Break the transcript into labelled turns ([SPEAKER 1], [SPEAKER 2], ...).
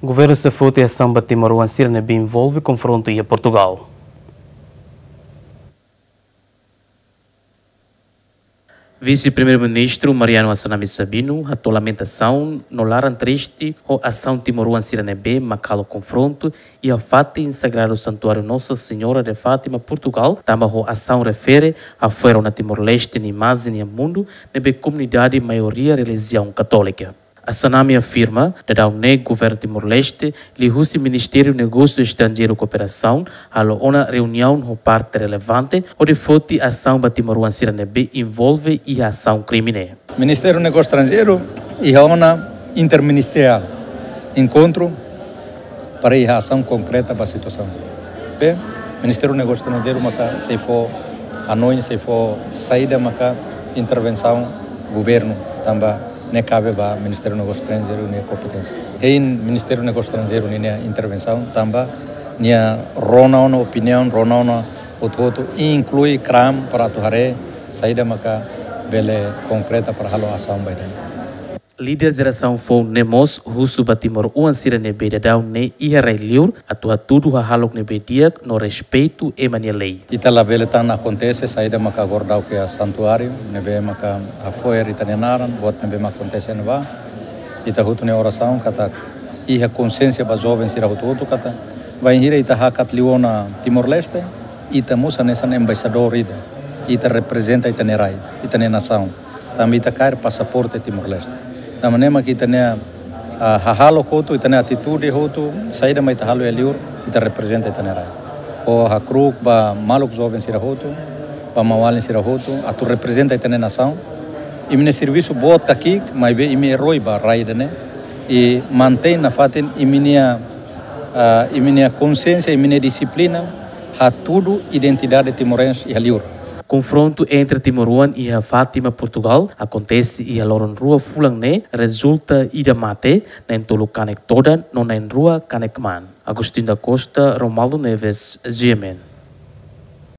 [SPEAKER 1] governo se fote a samba Timor-Leste envolve confronto a Portugal. Vice-Primeiro-Ministro Mariano Assanami Sabino, a lamentação no lar triste a ação Timoruan Siranebe, macalo confronto e a fate em sagrado santuário Nossa Senhora de Fátima, Portugal, também a ação refere a fora na Timor-Leste, nem mais nem mundo, nebe comunidade maioria religião católica. A Sanami afirma que o NEG governo Timor-Leste lhe o Ministério do Negócio Estrangeiro e Cooperação a uma reunião com parte relevante onde foi a ação para Timor Nebe envolve e ação crime.
[SPEAKER 2] Ministério do Negócio Estrangeiro e a uma interministerial encontro para a ação concreta para a situação. Bem, Ministério do Negócio Estrangeiro se for a noite se for saída maca intervenção governo também ne cabe ba Ministério do Negócio Estrangeiro ne competência. Hein Ministério do Negócio Estrangeiro ne intervenção tamba nia rona ona opinião rona ona outro inclui cram para tuhare saída maka bele concreta para halo ação baidana
[SPEAKER 1] líder geração foi nemos husu batimor uan sira ne beda dau ne iharai liur atua tudo ha halok ne bedia no respeito e.
[SPEAKER 2] Ita la bele tan acontece saída maka gordau ke a santuário ne be maka a foer ita ne naran bot ne be maka acontece ne va ita hutu ne oração kata iha consciência ba jovem sira hutu hutu kata vai hira ita hakat liona Timor Leste ita musa nessa embaixador ida. Ita representa ita ne rai ita ne nação. Também ita cair passaporte Timor Leste hahalo kotu itane atitude hotu saída mai tahalo e liur ita representa itane rai. O hakruk ba maluk jovem sira hotu ba mawalin sira hotu atu representa itane nação e mine serviço bot kakik mai be ime roi ba rai dane e mantém na faten iminia uh, iminia consciência iminia disciplina ha tudo identidade timorense e liur
[SPEAKER 1] Confronto entre Timoruan e a Fátima, Portugal, acontece e a Loron Rua Fulangné resulta ida mate, nem tolo canek toda, não nem rua canecman. Agostinho da Costa, Romualdo Neves, GMN.